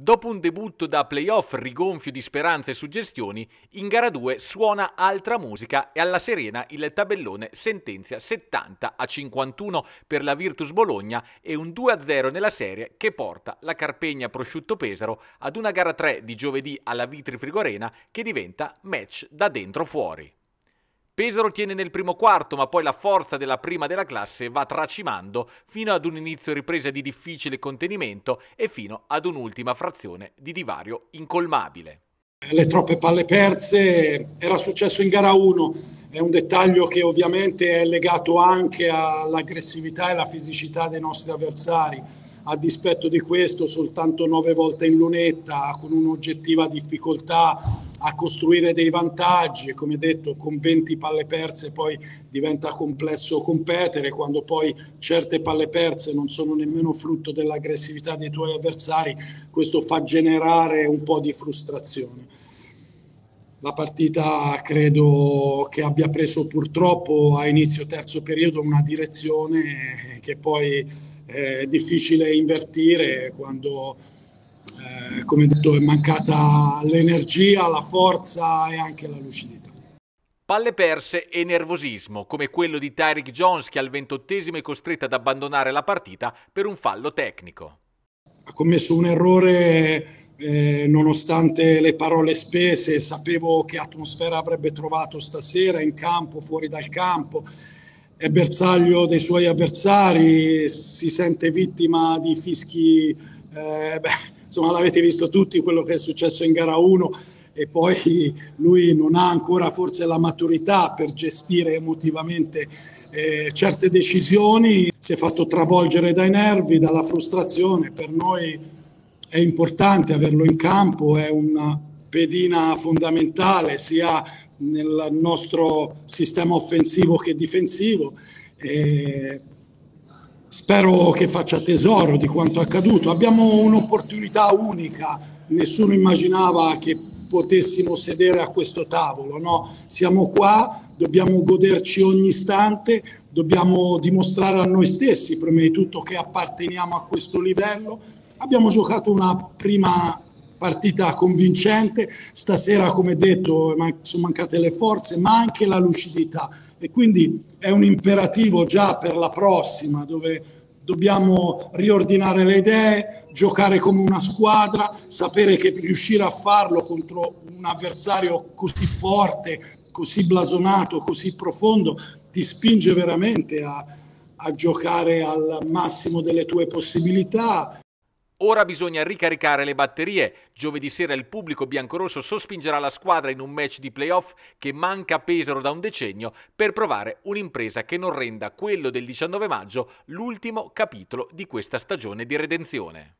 Dopo un debutto da playoff rigonfio di speranze e suggestioni, in gara 2 suona altra musica e alla Serena il tabellone sentenzia 70 a 51 per la Virtus Bologna e un 2 a 0 nella serie che porta la Carpegna Prosciutto Pesaro ad una gara 3 di giovedì alla Vitri Frigorena che diventa match da dentro fuori. Pesaro tiene nel primo quarto, ma poi la forza della prima della classe va tracimando fino ad un inizio ripresa di difficile contenimento e fino ad un'ultima frazione di divario incolmabile. Le troppe palle perse era successo in gara 1, è un dettaglio che ovviamente è legato anche all'aggressività e alla fisicità dei nostri avversari a dispetto di questo soltanto nove volte in lunetta con un'oggettiva difficoltà a costruire dei vantaggi e come detto con 20 palle perse poi diventa complesso competere quando poi certe palle perse non sono nemmeno frutto dell'aggressività dei tuoi avversari questo fa generare un po' di frustrazione la partita credo che abbia preso purtroppo a inizio terzo periodo una direzione che poi è difficile invertire quando eh, come detto è mancata l'energia, la forza e anche la lucidità. Palle perse e nervosismo, come quello di Tyreek Jones che al ventottesimo è costretto ad abbandonare la partita per un fallo tecnico. Ha commesso un errore eh, nonostante le parole spese, sapevo che atmosfera avrebbe trovato stasera in campo, fuori dal campo. È bersaglio dei suoi avversari, si sente vittima di fischi, eh, beh, insomma l'avete visto tutti quello che è successo in gara 1 e poi lui non ha ancora forse la maturità per gestire emotivamente eh, certe decisioni, si è fatto travolgere dai nervi, dalla frustrazione, per noi è importante averlo in campo, è una pedina fondamentale sia nel nostro sistema offensivo che difensivo. E spero che faccia tesoro di quanto accaduto. Abbiamo un'opportunità unica, nessuno immaginava che potessimo sedere a questo tavolo. No? Siamo qua, dobbiamo goderci ogni istante, dobbiamo dimostrare a noi stessi, prima di tutto, che apparteniamo a questo livello Abbiamo giocato una prima partita convincente, stasera come detto sono mancate le forze ma anche la lucidità e quindi è un imperativo già per la prossima dove dobbiamo riordinare le idee, giocare come una squadra, sapere che riuscire a farlo contro un avversario così forte, così blasonato, così profondo ti spinge veramente a, a giocare al massimo delle tue possibilità. Ora bisogna ricaricare le batterie. Giovedì sera il pubblico biancorosso sospingerà la squadra in un match di playoff che manca a Pesaro da un decennio per provare un'impresa che non renda quello del 19 maggio l'ultimo capitolo di questa stagione di redenzione.